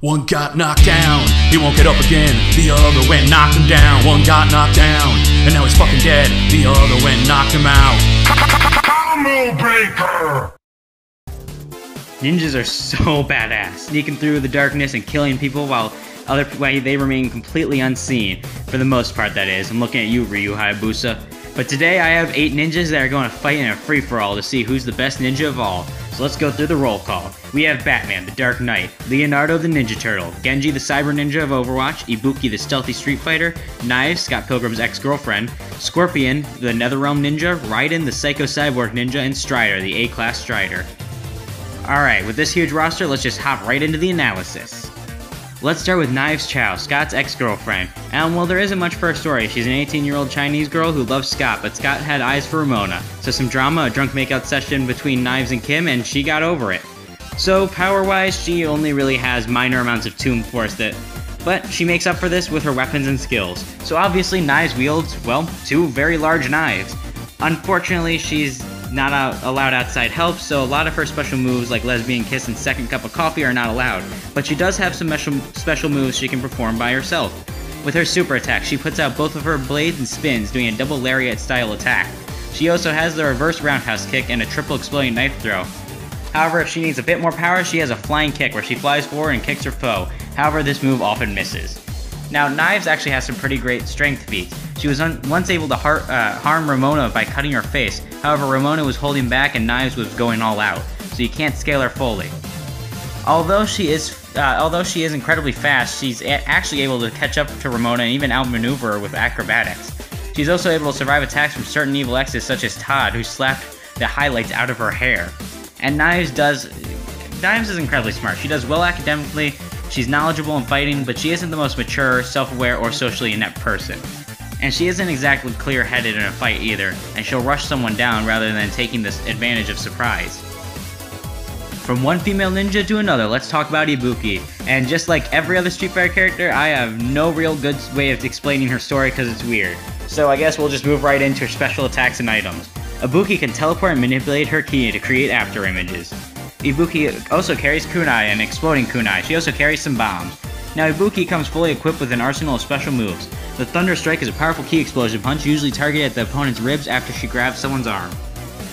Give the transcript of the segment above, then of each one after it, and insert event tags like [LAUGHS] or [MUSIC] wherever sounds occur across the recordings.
One got knocked down, he won't get up again. The other went knocked him down. One got knocked down, and now he's fucking dead. The other went knocked him out. Combo Breaker! Ninjas are so [LAUGHS] badass, sneaking through the darkness and killing people while other while they remain completely unseen. For the most part, that is. I'm looking at you, Ryu Hayabusa. But today I have eight ninjas that are going to fight in a free for all to see who's the best ninja of all. So let's go through the roll call. We have Batman, the Dark Knight, Leonardo the Ninja Turtle, Genji the Cyber Ninja of Overwatch, Ibuki the Stealthy Street Fighter, Knives, Scott Pilgrim's ex-girlfriend, Scorpion, the Netherrealm Ninja, Raiden the Psycho Cyborg Ninja, and Strider, the A-Class Strider. Alright, with this huge roster, let's just hop right into the analysis. Let's start with Knives Chow, Scott's ex-girlfriend. And while there isn't much for her story. She's an 18-year-old Chinese girl who loves Scott, but Scott had eyes for Ramona. So some drama, a drunk makeout session between Knives and Kim, and she got over it. So power-wise, she only really has minor amounts of Tomb Force that but she makes up for this with her weapons and skills. So obviously Knives wields, well, two very large knives. Unfortunately, she's not allowed outside help, so a lot of her special moves like Lesbian Kiss and Second Cup of Coffee are not allowed, but she does have some special, special moves she can perform by herself. With her super attack, she puts out both of her blades and spins, doing a double lariat style attack. She also has the reverse roundhouse kick and a triple exploding knife throw. However, if she needs a bit more power, she has a flying kick where she flies forward and kicks her foe. However, this move often misses. Now, Knives actually has some pretty great strength feats. She was once able to har uh, harm Ramona by cutting her face. However, Ramona was holding back and Knives was going all out, so you can't scale her fully. Although she is uh, although she is incredibly fast, she's actually able to catch up to Ramona and even outmaneuver her with acrobatics. She's also able to survive attacks from certain evil exes such as Todd, who slapped the highlights out of her hair. And Knives does Knives is incredibly smart. She does well academically, she's knowledgeable in fighting, but she isn't the most mature, self-aware, or socially inept person. And she isn't exactly clear-headed in a fight either, and she'll rush someone down rather than taking this advantage of surprise. From one female ninja to another, let's talk about Ibuki. And just like every other Street Fighter character, I have no real good way of explaining her story because it's weird. So I guess we'll just move right into her special attacks and items. Ibuki can teleport and manipulate her ki to create after images. Ibuki also carries kunai, and exploding kunai. She also carries some bombs. Now Ibuki comes fully equipped with an arsenal of special moves. The Thunder Strike is a powerful ki explosion punch usually targeted at the opponent's ribs after she grabs someone's arm.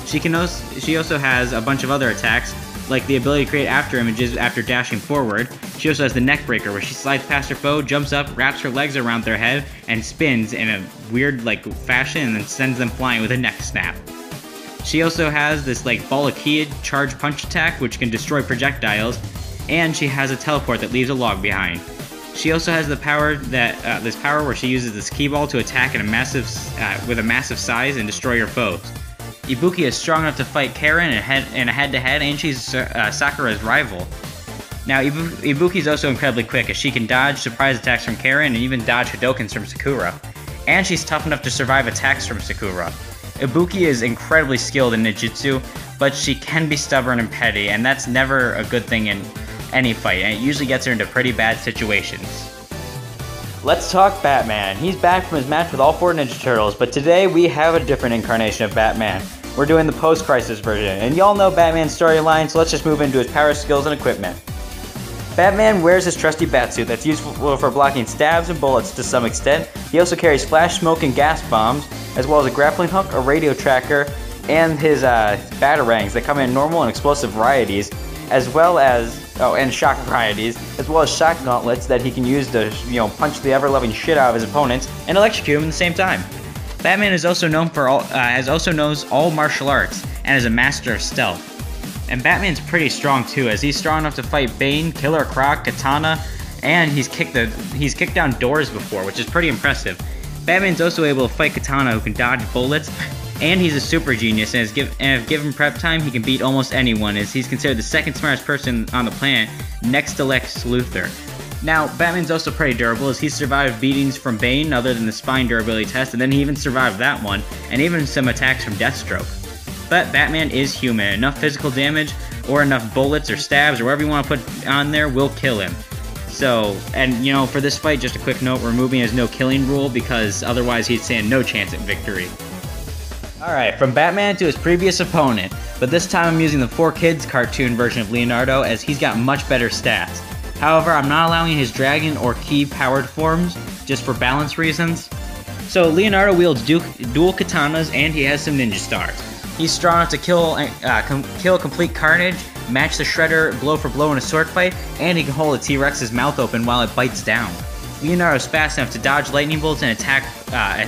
She can also, she also has a bunch of other attacks, like the ability to create after images after dashing forward. She also has the neck breaker where she slides past her foe, jumps up, wraps her legs around their head, and spins in a weird like fashion and then sends them flying with a neck snap. She also has this like ki charge punch attack which can destroy projectiles, and she has a teleport that leaves a log behind. She also has the power that uh, this power where she uses this ki ball to attack in a massive uh, with a massive size and destroy your foes. Ibuki is strong enough to fight Karin in a head-to-head, and she's uh, Sakura's rival. Now, Ibuki is also incredibly quick, as she can dodge surprise attacks from Karin and even dodge Hadokens from Sakura. And she's tough enough to survive attacks from Sakura. Ibuki is incredibly skilled in ninjutsu, but she can be stubborn and petty, and that's never a good thing in any fight, and it usually gets her into pretty bad situations. Let's talk Batman. He's back from his match with all four Ninja Turtles, but today we have a different incarnation of Batman. We're doing the post-crisis version, and y'all know Batman's storyline, so let's just move into his power skills and equipment. Batman wears his trusty batsuit that's useful for blocking stabs and bullets to some extent. He also carries flash smoke and gas bombs, as well as a grappling hook, a radio tracker, and his uh, batarangs that come in normal and explosive varieties, as well as oh, and shock varieties, as well as shock gauntlets that he can use to you know punch the ever-loving shit out of his opponents and electrocute them at the same time. Batman is also known for all, uh, as also knows all martial arts and is a master of stealth. And Batman's pretty strong too, as he's strong enough to fight Bane, Killer Croc, Katana, and he's kicked the he's kicked down doors before, which is pretty impressive. Batman's also able to fight Katana, who can dodge bullets, [LAUGHS] and he's a super genius, and, give, and if given prep time, he can beat almost anyone, as he's considered the second smartest person on the planet, next to Lex Luthor. Now, Batman's also pretty durable, as he survived beatings from Bane other than the spine durability test, and then he even survived that one, and even some attacks from Deathstroke. But Batman is human, enough physical damage, or enough bullets or stabs, or whatever you want to put on there, will kill him. So, and you know, for this fight, just a quick note, we're moving his no killing rule because otherwise he'd stand no chance at victory. Alright, from Batman to his previous opponent, but this time I'm using the 4Kids cartoon version of Leonardo as he's got much better stats. However, I'm not allowing his dragon or ki powered forms just for balance reasons. So Leonardo wields du- dual katanas and he has some ninja stars. He's strong enough to kill uh, com- kill complete carnage, match the shredder blow for blow in a sword fight, and he can hold a T-Rex's mouth open while it bites down. Leonardo's fast enough to dodge lightning bolts and attack uh,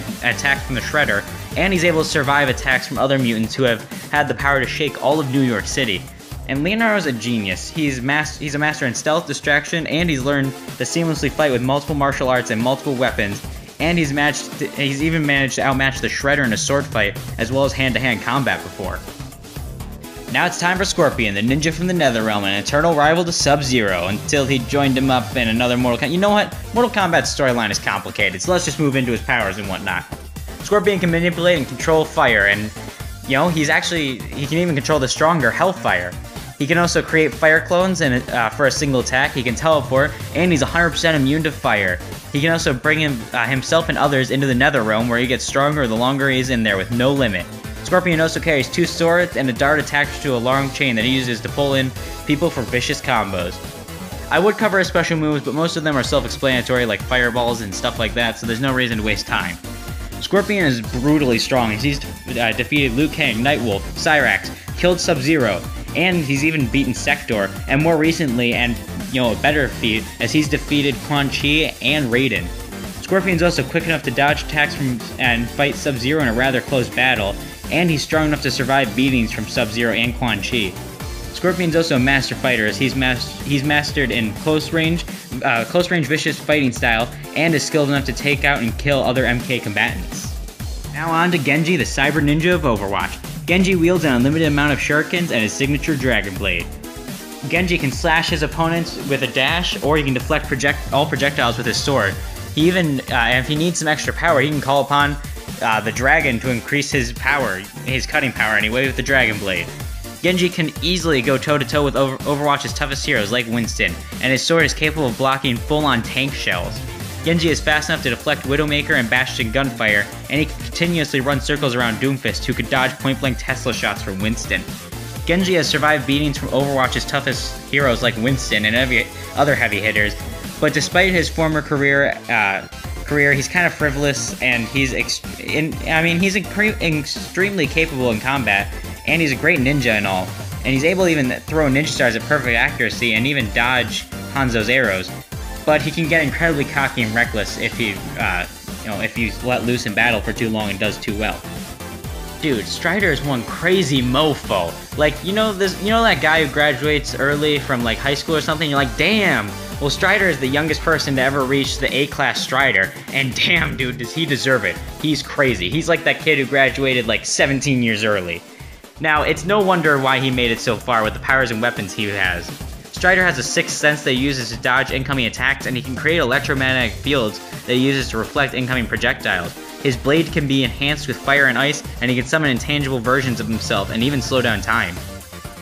from the shredder, and he's able to survive attacks from other mutants who have had the power to shake all of New York City. And Leonardo's a genius. He's mas- he's a master in stealth, distraction, and he's learned to seamlessly fight with multiple martial arts and multiple weapons. And he's matched he's even managed to outmatch the Shredder in a sword fight as well as hand-to-hand combat before. Now it's time for Scorpion, the ninja from the Netherrealm, an eternal rival to Sub-Zero, until he joined him up in another Mortal Kombat. You know what? Mortal Kombat's storyline is complicated, so let's just move into his powers and whatnot. Scorpion can manipulate and control fire, and you know he's actually he can even control the stronger Hellfire. He can also create fire clones and uh, for a single attack. He can teleport, and he's 100% immune to fire. He can also bring him, uh, himself and others into the Nether Realm, where he gets stronger the longer he's in there with no limit. Scorpion also carries two swords and a dart attached to a long chain that he uses to pull in people for vicious combos. I would cover his special moves, but most of them are self-explanatory, like fireballs and stuff like that, so there's no reason to waste time. Scorpion is brutally strong. He's uh, defeated Liu Kang, Nightwolf, Cyrax, killed Sub-Zero, and he's even beaten Sektor, and more recently, and you know, a better feat, as he's defeated Quan Chi and Raiden. Scorpion's also quick enough to dodge attacks from and fight Sub-Zero in a rather close battle, and he's strong enough to survive beatings from Sub-Zero and Quan Chi. Scorpion's also a master fighter, as he's mas- he's mastered in close range, uh, close range vicious fighting style, and is skilled enough to take out and kill other MK combatants. Now on to Genji, the Cyber Ninja of Overwatch. Genji wields an unlimited amount of shurikens and his signature Dragon Blade. Genji can slash his opponents with a dash, or he can deflect project- all projectiles with his sword. He even, uh, if he needs some extra power, he can call upon uh, the dragon to increase his power, his cutting power anyway, with the Dragon Blade. Genji can easily go toe to toe with Over- Overwatch's toughest heroes like Winston, and his sword is capable of blocking full on tank shells. Genji is fast enough to deflect Widowmaker and Bastion gunfire, and he can continuously run circles around Doomfist, who could dodge point blank Tesla shots from Winston. Genji has survived beatings from Overwatch's toughest heroes like Winston and every other heavy hitters, but despite his former career, uh, career he's kind of frivolous and he's in, I mean he's extremely capable in combat and he's a great ninja and all, and he's able to even throw ninja stars at perfect accuracy and even dodge Hanzo's arrows. But he can get incredibly cocky and reckless if he, uh, you know, if he's let loose in battle for too long and does too well. Dude, Strider is one crazy mofo. Like, you know this you know that guy who graduates early from like high school or something? You're like, damn. Well, Strider is the youngest person to ever reach the A-class Strider, and [LAUGHS] damn, dude, does he deserve it? He's crazy. He's like that kid who graduated like 17 years early. Now, it's no wonder why he made it so far with the powers and weapons he has. Strider has a sixth sense that he uses to dodge incoming attacks, and he can create electromagnetic fields that he uses to reflect incoming projectiles. His blade can be enhanced with fire and ice, and he can summon intangible versions of himself and even slow down time.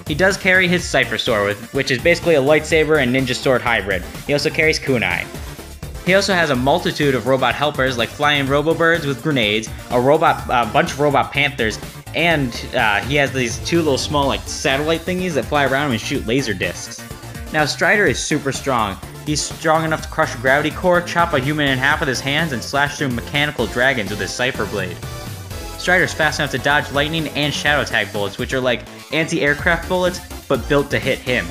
He does carry his Cypher Sword, with, which is basically a lightsaber and ninja sword hybrid. He also carries kunai. He also has a multitude of robot helpers like flying robobirds with grenades, a robot, a bunch of robot panthers, and uh, he has these two little small like satellite thingies that fly around and shoot laser discs. Now Strider is super strong. He's strong enough to crush a gravity core, chop a human in half with his hands, and slash through mechanical dragons with his Cypher Blade. Strider's fast enough to dodge lightning and shadow tag bullets, which are like anti-aircraft bullets, but built to hit him.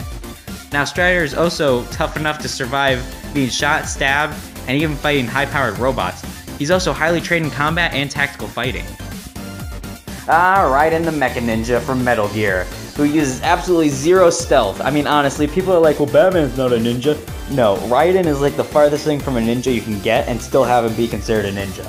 Now Strider is also tough enough to survive being shot, stabbed, and even fighting high-powered robots. He's also highly trained in combat and tactical fighting. Ah, Alright, and the Mecha Ninja from Metal Gear, who uses absolutely zero stealth. I mean, honestly, people are like, well, Batman's not a ninja. No, Raiden is like the farthest thing from a ninja you can get and still have him be considered a ninja.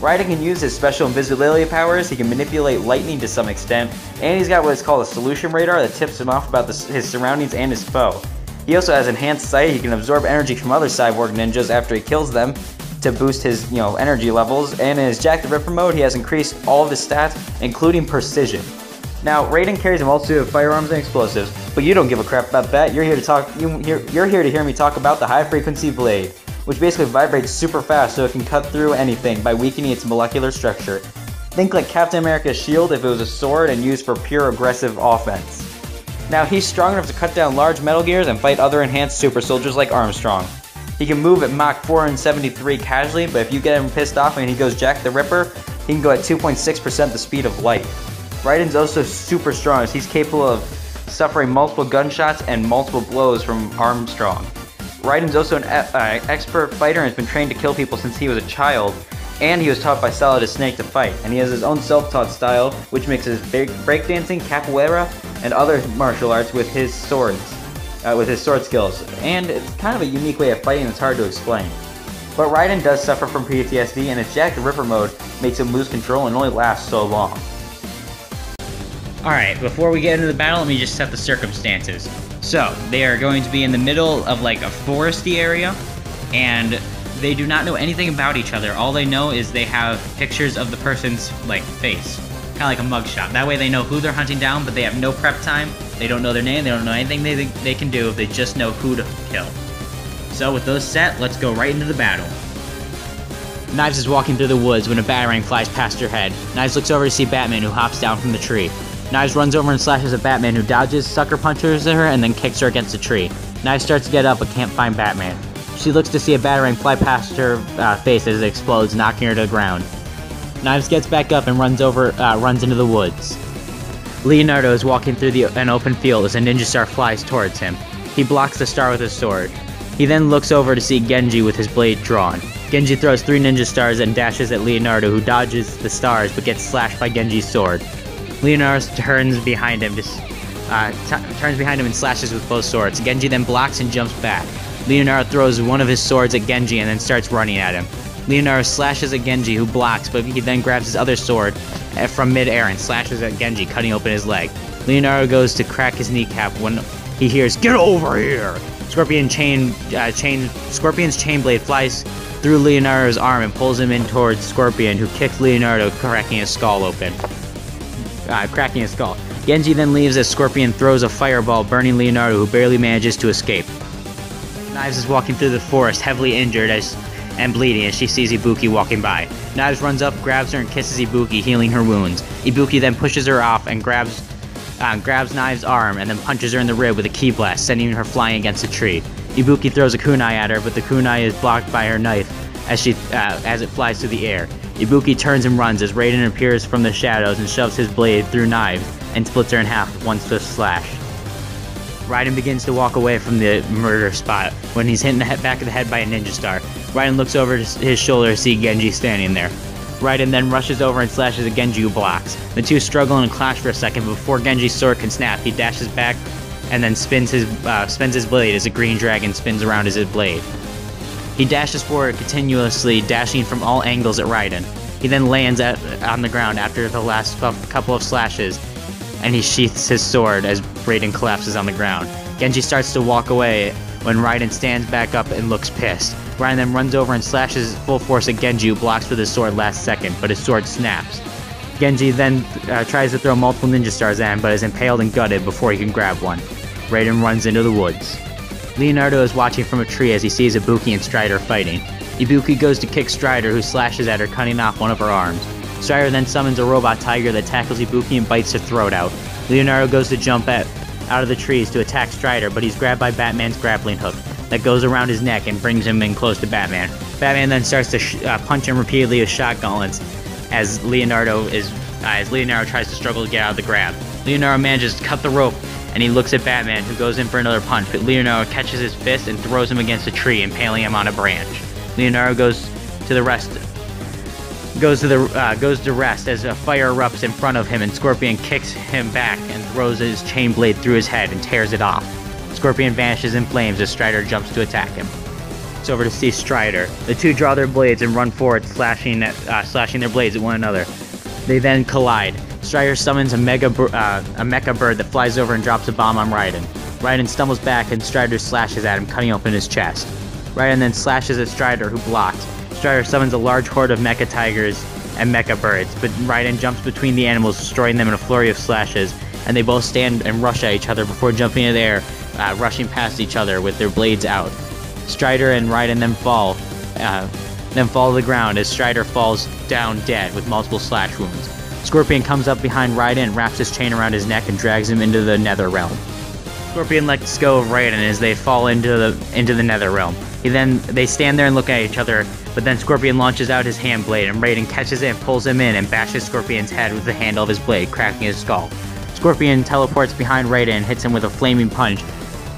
Raiden can use his special invisibility powers, he can manipulate lightning to some extent, and he's got what is called a Soliton radar that tips him off about the, his surroundings and his foe. He also has enhanced sight, he can absorb energy from other cyborg ninjas after he kills them to boost his, you know, energy levels, and in his Jack the Ripper mode, he has increased all of his stats, including precision. Now, Raiden carries a multitude of firearms and explosives, but you don't give a crap about that. You're here to talk. You, you're, you're here to hear me talk about the high frequency blade, which basically vibrates super fast so it can cut through anything by weakening its molecular structure. Think like Captain America's shield if it was a sword and used for pure aggressive offense. Now he's strong enough to cut down large Metal Gears and fight other enhanced super soldiers like Armstrong. He can move at Mach 473 casually, but if you get him pissed off and he goes Jack the Ripper, he can go at 2.6% the speed of light. Raiden's also super strong as he's capable of suffering multiple gunshots and multiple blows from Armstrong. Raiden's also an uh, expert fighter and has been trained to kill people since he was a child, and he was taught by Solid Snake to fight, and he has his own self-taught style, which mixes breakdancing, capoeira, and other martial arts with his swords, uh, with his sword skills, and it's kind of a unique way of fighting that's hard to explain. But Raiden does suffer from PTSD, and his Jack the Ripper mode makes him lose control and only lasts so long. Alright, before we get into the battle, let me just set the circumstances. So, they are going to be in the middle of like a foresty area, and they do not know anything about each other. All they know is they have pictures of the person's like face, kind of like a mugshot. That way they know who they're hunting down, but they have no prep time. They don't know their name. They don't know anything they they can do. They just know who to kill. So with those set, let's go right into the battle. Knives is walking through the woods when a batarang flies past her head. Knives looks over to see Batman who hops down from the tree. Knives runs over and slashes at Batman who dodges, sucker punches at her, and then kicks her against a tree. Knives starts to get up but can't find Batman. She looks to see a batarang fly past her uh, face as it explodes, knocking her to the ground. Knives gets back up and runs over, uh, runs into the woods. Leonardo is walking through the, an open field as a ninja star flies towards him. He blocks the star with his sword. He then looks over to see Genji with his blade drawn. Genji throws three ninja stars and dashes at Leonardo, who dodges the stars but gets slashed by Genji's sword. Leonardo turns behind him, uh, turns behind him and slashes with both swords. Genji then blocks and jumps back. Leonardo throws one of his swords at Genji and then starts running at him. Leonardo slashes at Genji, who blocks, but he then grabs his other sword uh, from midair and slashes at Genji, cutting open his leg. Leonardo goes to crack his kneecap when he hears, "Get over here!" Scorpion chain, uh, chain, Scorpion's chain blade flies through Leonardo's arm and pulls him in towards Scorpion, who kicks Leonardo, cracking his skull open. Uh, cracking his skull. Genji then leaves as Scorpion throws a fireball, burning Leonardo, who barely manages to escape. Knives is walking through the forest, heavily injured as and bleeding as she sees Ibuki walking by. Knives runs up, grabs her, and kisses Ibuki, healing her wounds. Ibuki then pushes her off and grabs uh, grabs Knives' arm and then punches her in the rib with a ki blast, sending her flying against a tree. Ibuki throws a kunai at her, but the kunai is blocked by her knife as she uh, as it flies through the air. Ibuki turns and runs as Raiden appears from the shadows and shoves his blade through Knives and splits her in half with one swift slash. Raiden begins to walk away from the murder spot when he's hit in the back of the head by a ninja star. Raiden looks over his shoulder to see Genji standing there. Raiden then rushes over and slashes at Genji who blocks. The two struggle and clash for a second, but before Genji's sword can snap, he dashes back and then spins his uh, spins his blade as a green dragon spins around his blade. He dashes forward continuously, dashing from all angles at Raiden. He then lands at, on the ground after the last couple of slashes and he sheaths his sword as Raiden collapses on the ground. Genji starts to walk away when Raiden stands back up and looks pissed. Raiden then runs over and slashes full force at Genji, who blocks with his sword last second, but his sword snaps. Genji then uh, tries to throw multiple ninja stars at him, but is impaled and gutted before he can grab one. Raiden runs into the woods. Leonardo is watching from a tree as he sees Ibuki and Strider fighting. Ibuki goes to kick Strider, who slashes at her, cutting off one of her arms. Strider then summons a robot tiger that tackles Ibuki and bites her throat out. Leonardo goes to jump at, out of the trees to attack Strider, but he's grabbed by Batman's grappling hook that goes around his neck and brings him in close to Batman. Batman then starts to sh- uh, punch him repeatedly with shock gauntlets as Leonardo is uh, as Leonardo tries to struggle to get out of the grab. Leonardo manages to cut the rope and he looks at Batman, who goes in for another punch, but Leonardo catches his fist and throws him against a tree, impaling him on a branch. Leonardo goes to the rest goes to the uh, goes to rest as a fire erupts in front of him, and Scorpion kicks him back and throws his chain blade through his head and tears it off. Scorpion vanishes in flames as Strider jumps to attack him. It's over to see Strider. The two draw their blades and run forward, slashing at, uh, slashing their blades at one another. They then collide. Strider summons a mega uh, a mecha bird that flies over and drops a bomb on Raiden. Raiden stumbles back and Strider slashes at him, cutting open his chest. Raiden then slashes at Strider, who blocks. Strider summons a large horde of mecha tigers and mecha birds, but Raiden jumps between the animals, destroying them in a flurry of slashes, and they both stand and rush at each other before jumping into the air, uh, rushing past each other with their blades out. Strider and Raiden then fall, uh, then fall to the ground as Strider falls down dead with multiple slash wounds. Scorpion comes up behind Raiden wraps his chain around his neck and drags him into the nether realm. Scorpion lets go of Raiden as they fall into the into the Nether Realm. He then they stand there and look at each other, but then Scorpion launches out his hand blade and Raiden catches it and pulls him in and bashes Scorpion's head with the handle of his blade, cracking his skull. Scorpion teleports behind Raiden and hits him with a flaming punch,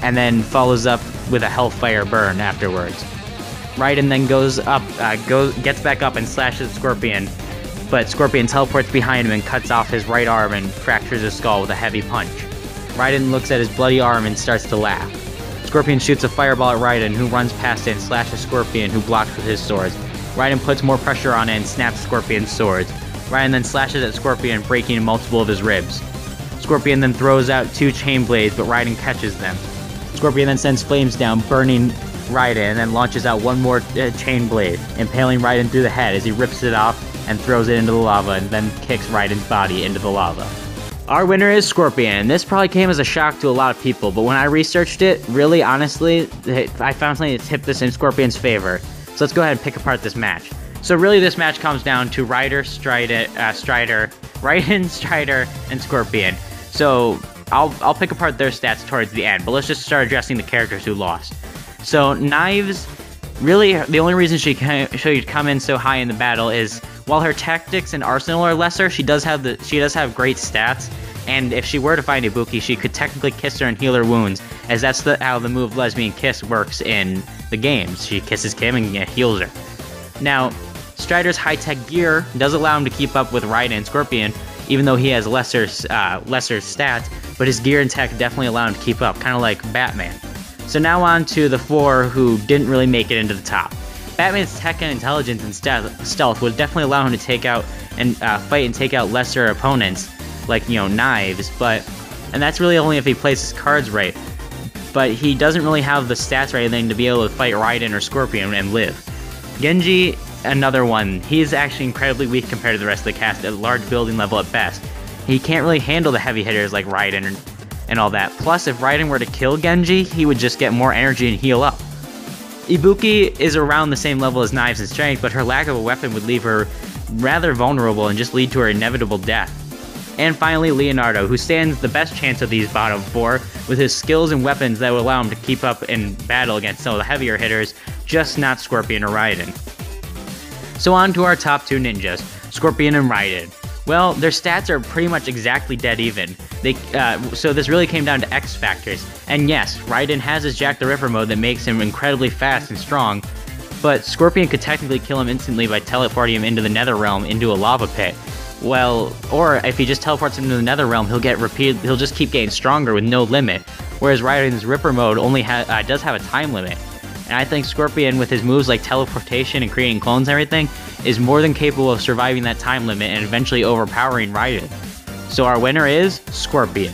and then follows up with a Hellfire burn afterwards. Raiden then goes up, uh, goes gets back up and slashes Scorpion, but Scorpion teleports behind him and cuts off his right arm and fractures his skull with a heavy punch. Raiden looks at his bloody arm and starts to laugh. Scorpion shoots a fireball at Raiden, who runs past it and slashes Scorpion, who blocks with his swords. Raiden puts more pressure on it and snaps Scorpion's swords. Raiden then slashes at Scorpion, breaking multiple of his ribs. Scorpion then throws out two chain blades, but Raiden catches them. Scorpion then sends flames down, burning Raiden, and then launches out one more uh, chain blade, impaling Raiden through the head as he rips it off and throws it into the lava, and then kicks Raiden's body into the lava. Our winner is Scorpion. This probably came as a shock to a lot of people, but when I researched it, really honestly, I found something that tipped this in Scorpion's favor. So let's go ahead and pick apart this match. So really, this match comes down to Ryder, Strider, uh, Strider, [LAUGHS] Raiden, Strider, and Scorpion. So I'll I'll pick apart their stats towards the end, but let's just start addressing the characters who lost. So Knives, really, the only reason she should come in so high in the battle is while her tactics and arsenal are lesser, she does have the she does have great stats. And if she were to find Ibuki, she could technically kiss her and heal her wounds, as that's the, how the move Lesbian Kiss works in the games. She kisses Kim and heals her. Now, Strider's high-tech gear does allow him to keep up with Raiden and Scorpion, even though he has lesser uh, lesser stats, but his gear and tech definitely allow him to keep up, kind of like Batman. So now on to the four who didn't really make it into the top. Batman's tech and intelligence and stealth would definitely allow him to take out and uh, fight and take out lesser opponents, like you know knives. But and that's really only if he plays his cards right. But he doesn't really have the stats or anything to be able to fight Raiden or Scorpion and live. Genji, another one. He's actually incredibly weak compared to the rest of the cast at large building level at best. He can't really handle the heavy hitters like Raiden and, and all that. Plus, if Raiden were to kill Genji, he would just get more energy and heal up. Ibuki is around the same level as Knives in strength, but her lack of a weapon would leave her rather vulnerable and just lead to her inevitable death. And finally, Leonardo, who stands the best chance of these bottom four with his skills and weapons that would allow him to keep up in battle against some of the heavier hitters, just not Scorpion or Raiden. So on to our top two ninjas, Scorpion and Raiden. Well, their stats are pretty much exactly dead even. They, uh, so this really came down to X factors. And yes, Raiden has his Jack the Ripper mode that makes him incredibly fast and strong, but Scorpion could technically kill him instantly by teleporting him into the Nether Realm into a lava pit. Well, or if he just teleports him to the Nether Realm, he'll get repeated. He'll just keep getting stronger with no limit. Whereas Raiden's Ripper mode only ha- uh, does have a time limit. And I think Scorpion, with his moves like teleportation and creating clones and everything, is more than capable of surviving that time limit and eventually overpowering Raiden. So our winner is Scorpion.